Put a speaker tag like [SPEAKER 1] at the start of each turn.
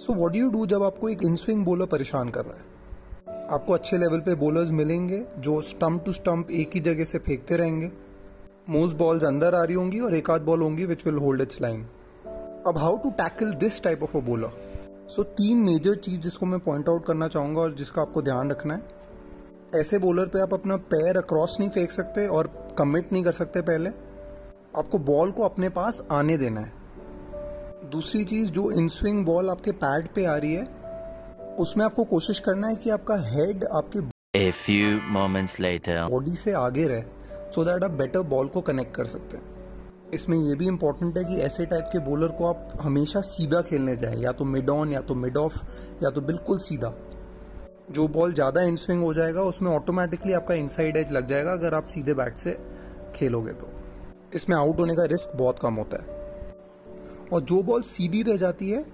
[SPEAKER 1] So what you do जब आपको एक इनस्विंग बॉलर परेशान कर रहा है? आपको अच्छे लेवल पे बॉलर्स मिलेंगे, जो स्टम्प टू स्टम्प एक ही जगह से फेंकते रहेंगे। मोस्ट बॉल्स अंदर आ रही होंगी और एक आध बॉल होंगी which will hold its line अब how to tackle this type of a bowler so तीन मेजर चीज़ जिसको मैं पॉइंट आउट करना चाहूँगा और जिसका आपको ध्यान रखना है। ऐसे बॉलर पे आप अपना पैर अक्रॉस नहीं फेंक सकते और कमिट नहीं कर सकते पहले। आपको बॉल को अपने पास आने देना है। दूसरी चीज़ जो इन स्विंग बॉल आपके पैड पे आ रही है उसमें आपको कोशिश करना है कि आपका हेड आपके
[SPEAKER 2] A few moments later.
[SPEAKER 1] Body से आगे रहे सो दैट आप बेटर बॉल को कनेक्ट कर सकते हैं। इसमें यह भी इंपॉर्टेंट है कि ऐसे टाइप के बॉलर को आप हमेशा सीधा खेलने जाएँ या तो मिड ऑन या तो मिड ऑफ़ या तो बिल्कुल सीधा। जो बॉल ज़्यादा इन स्विंग हो जाएगा उसमें ऑटोमेटिकली आपका इनसाइड एज लग जाएगा अगर आप सीधे बैट से खेलोगे तो। इसमें आउट होने का रिस्क बहुत कम होता है। और जो बॉल सीधी रह जाती है